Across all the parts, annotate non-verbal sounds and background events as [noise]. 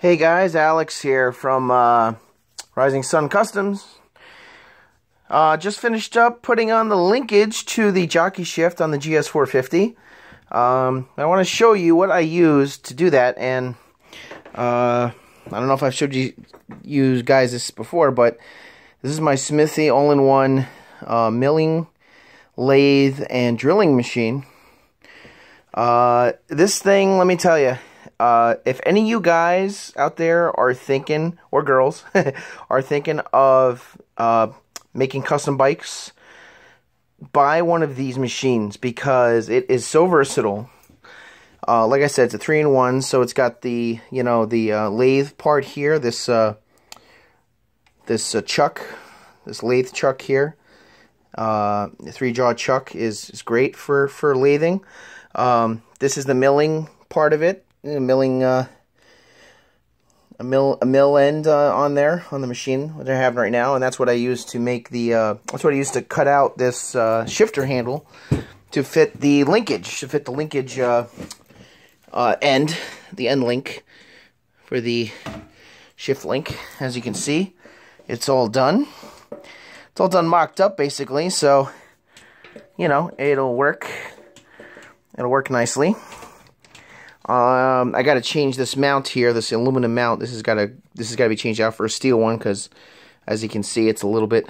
Hey guys, Alex here from uh, Rising Sun Kustoms. Uh, just finished up putting on the linkage to the jockey shift on the GS450. Um, I want to show you what I used to do that, and uh, I don't know if I've showed you, you guys this before, but this is my Smithy all-in-one uh, milling, lathe, and drilling machine. Uh, this thing, let me tell you, uh, if any of you guys out there are thinking, or girls, [laughs] are thinking of uh, making custom bikes, buy one of these machines because it is so versatile. Uh, like I said, it's a three-in-one, so it's got the, you know, the uh, lathe part here, this, uh, this uh, chuck, this lathe chuck here. Uh, the three-jaw chuck is, is great for, for lathing. Um, this is the milling part of it a milling uh, a mill a mill end uh, on there on the machine that I have right now, and that's what I use to make the uh, that's what I used to cut out this uh, shifter handle to fit the linkage to fit the linkage uh, uh, end the end link for the shift link. As you can see, it's all done. It's all done mocked up basically, so you know it'll work. It'll work nicely. Um, I got to change this mount here, this aluminum mount. This has got to this has got to be changed out for a steel one because, as you can see, it's a little bit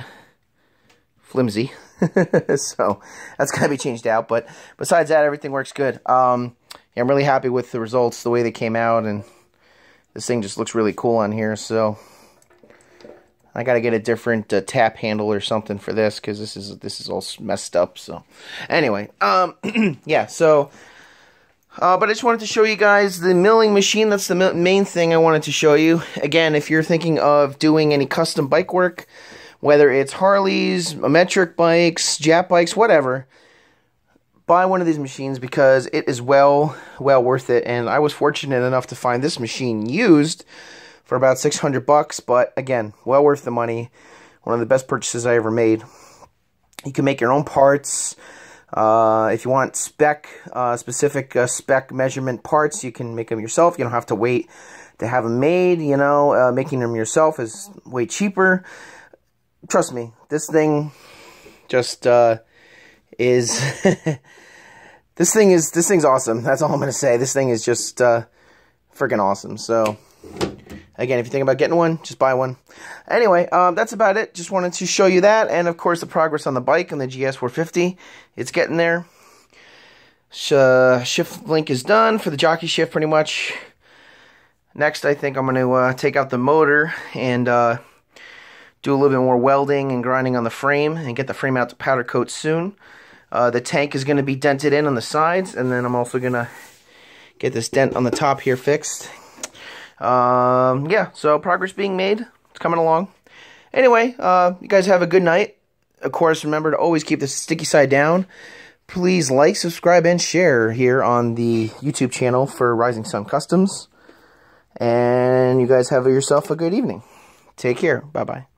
flimsy. [laughs] so that's got to be changed out. But besides that, everything works good. Um, yeah, I'm really happy with the results, the way they came out, and this thing just looks really cool on here. So I got to get a different uh, tap handle or something for this because this is this is all messed up. So anyway, um, [clears throat] yeah. So uh, but I just wanted to show you guys the milling machine. That's the main thing I wanted to show you. Again, if you're thinking of doing any custom bike work, whether it's Harleys, metric bikes, Jap bikes, whatever, buy one of these machines because it is well, well worth it. And I was fortunate enough to find this machine used for about 600 bucks. But again, well worth the money. One of the best purchases I ever made. You can make your own parts. Uh, if you want spec, uh, specific uh, spec measurement parts, you can make them yourself. You don't have to wait to have them made, you know. Uh, making them yourself is way cheaper. Trust me, this thing just uh, is... [laughs] this thing is this thing's awesome. That's all I'm to say. This thing is just freaking awesome. So... Again, if you think about getting one, just buy one. Anyway, um, that's about it. Just wanted to show you that. And, of course, the progress on the bike and the GS450. It's getting there. Uh, shift link is done for the jockey shift, pretty much. Next, I think I'm going to uh, take out the motor and uh, do a little bit more welding and grinding on the frame and get the frame out to powder coat soon. Uh, the tank is going to be dented in on the sides, and then I'm also going to get this dent on the top here fixed um, yeah, so progress being made. It's coming along. Anyway, uh, you guys have a good night. Of course, remember to always keep the sticky side down. Please like, subscribe, and share here on the YouTube channel for Rising Sun Kustoms. And you guys have yourself a good evening. Take care. Bye-bye.